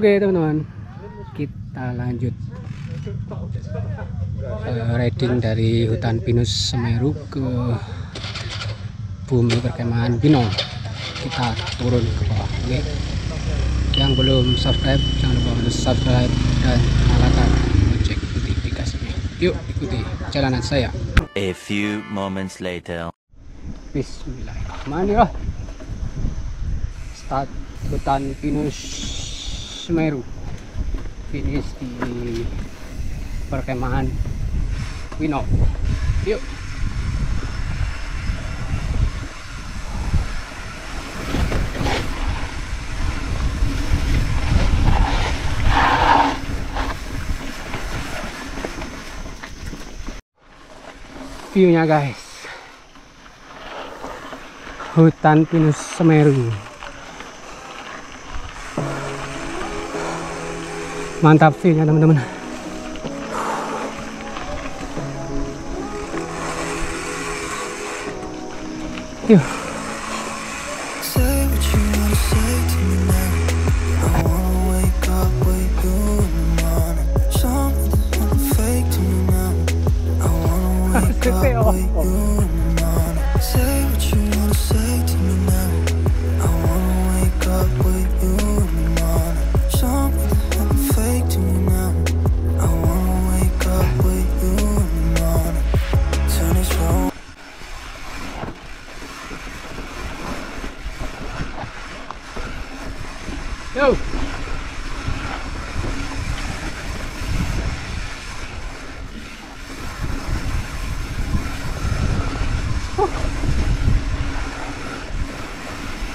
Oke teman-teman, kita lanjut uh, riding dari hutan pinus Semeru ke bumi perkemahan Pinong. Kita turun ke bawah. Oke. Yang belum subscribe jangan lupa untuk subscribe dan nyalakan lonceng notifikasinya. Yuk ikuti jalanan saya. A few moments later. Bismillahirrahmanirrahim. Start hutan pinus Semeru. Finish di perkemahan Wino. Yuk. View-nya guys. Hutan pinus Semeru. Mantap view-nya teman-teman. Yuk.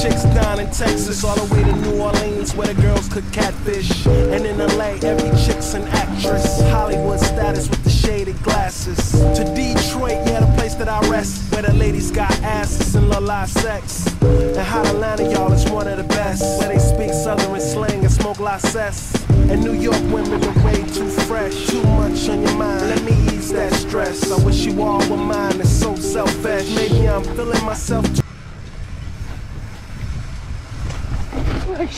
chicks down in Texas, all the way to New Orleans, where the girls cook catfish. And in LA, every chick's an actress. Hollywood status with the shaded glasses. To Detroit, yeah, the place that I rest, where the ladies got asses and live sex. And Hot Atlanta, y'all, is one of the best, where they speak Southern slang and smoke cess. And New York women are way too fresh. Too much on your mind, let me ease that stress. I wish you all were mine, it's so selfish. Maybe I'm feeling myself too はい。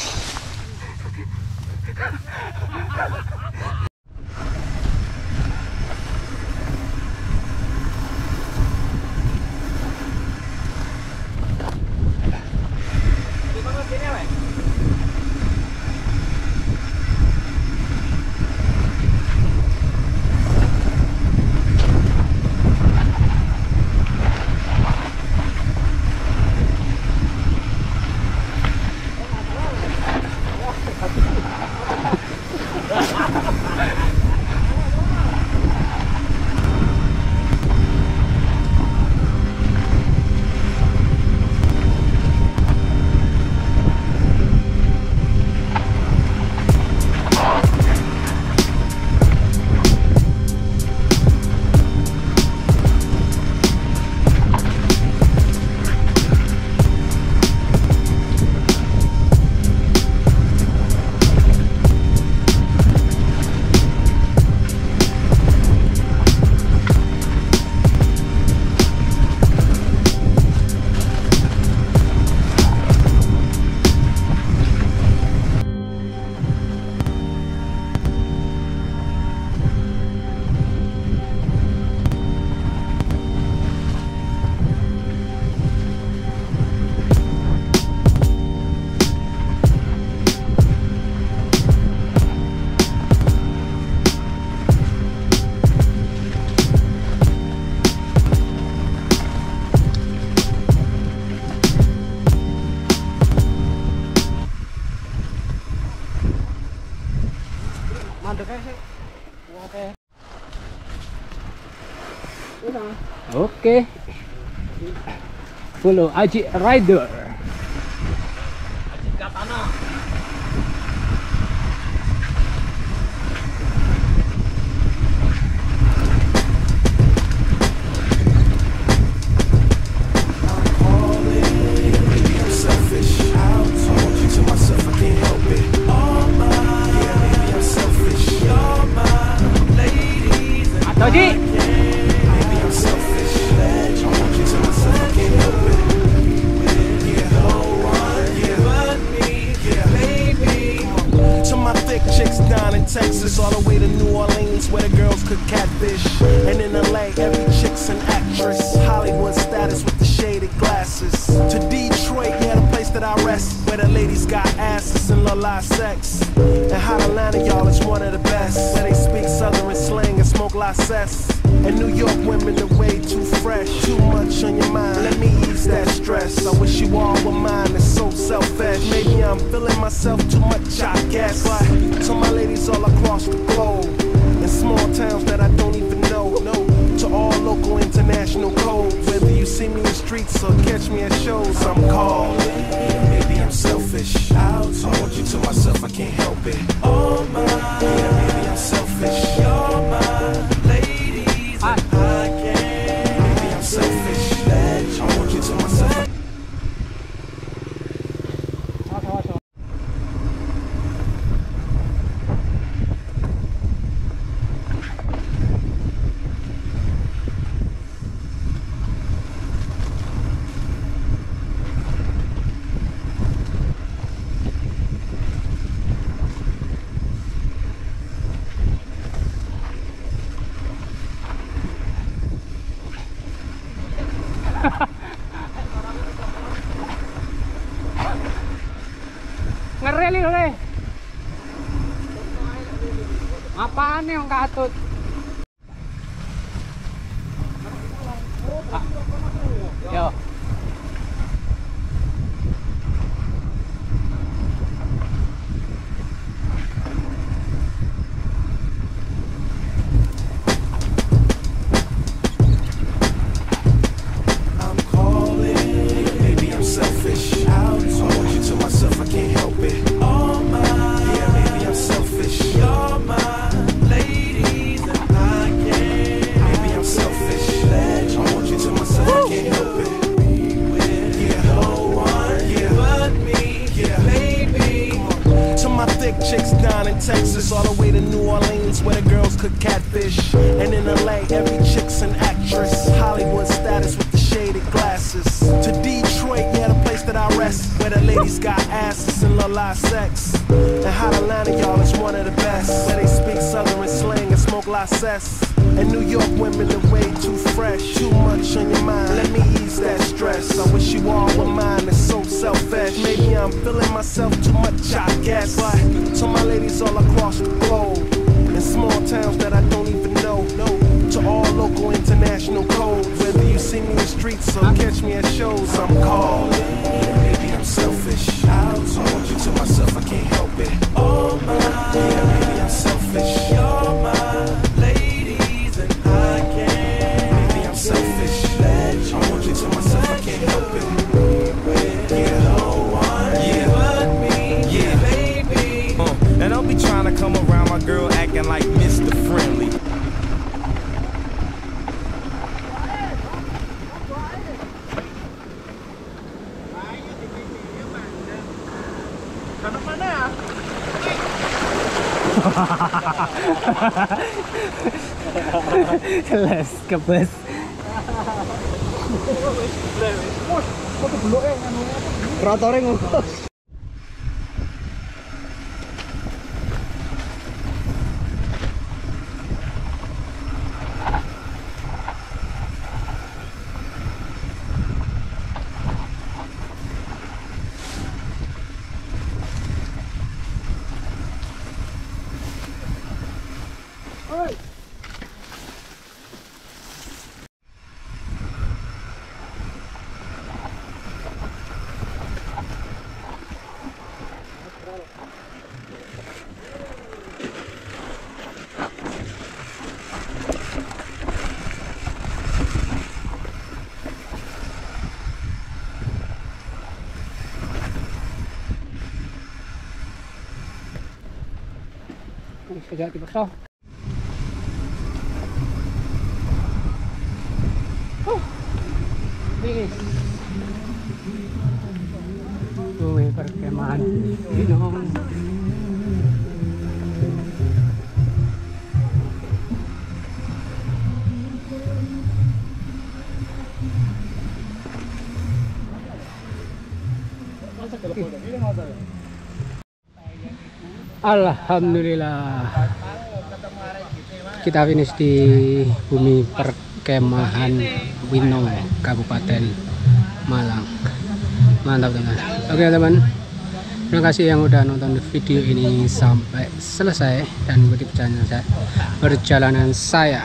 Oke. Follow Aji Rider. The best. Where they speak Southern slang and smoke license. And New York women are way too fresh. Too much on your mind, let me ease that stress. I wish you all were mine, it's so selfish. Maybe I'm feeling myself too much, I guess. But to my ladies all across the globe, in small towns that I don't even know. No, to all local international codes. Whether you see me in the streets or catch me at shows, I'm calling. Selfish. I want you to myself, I can't help it. Oh my, yeah, maybe I'm selfish. Ngereli oleh. Apaan nih yang katut? Chicks down in Texas, all the way to New Orleans, where the girls could catfish. And in LA, every chick's an actress. Hollywood status with the shaded glasses. To Detroit, yeah, the place that I rest, where the ladies got asses and live sex. And Atlanta, y'all, is one of the best. Where they speak Southern slang and smoke license. And New York women are way too fresh. Too much on your mind, let me ease that stress. I wish you all were mine, it's so selfish. Maybe I'm feeling myself too much, I guess. But to my ladies all across the globe, in small towns that I don't even know. No, to all local international codes. Whether you see me in the streets or catch me at shows, I'm calling. Kelas ke bus. Rotore. Kaya tiba so. Oh. Bilis. Uwi perkemahan. Ginong. Alhamdulillah. Kita finish di bumi perkemahan Winong Kabupaten Malang. Mantap teman. Oke teman. Terima kasih yang udah nonton video ini sampai selesai. Dan ikuti perjalanan saya perjalanan saya.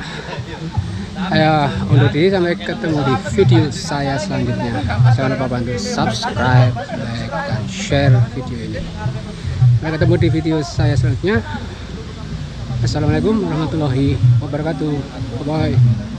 Ayo undur diri sampai ketemu di video saya selanjutnya. Jangan lupa bantu subscribe like dan share video ini sampai ketemu di video saya selanjutnya. Assalamualaikum warahmatullahi wabarakatuh. Bye bye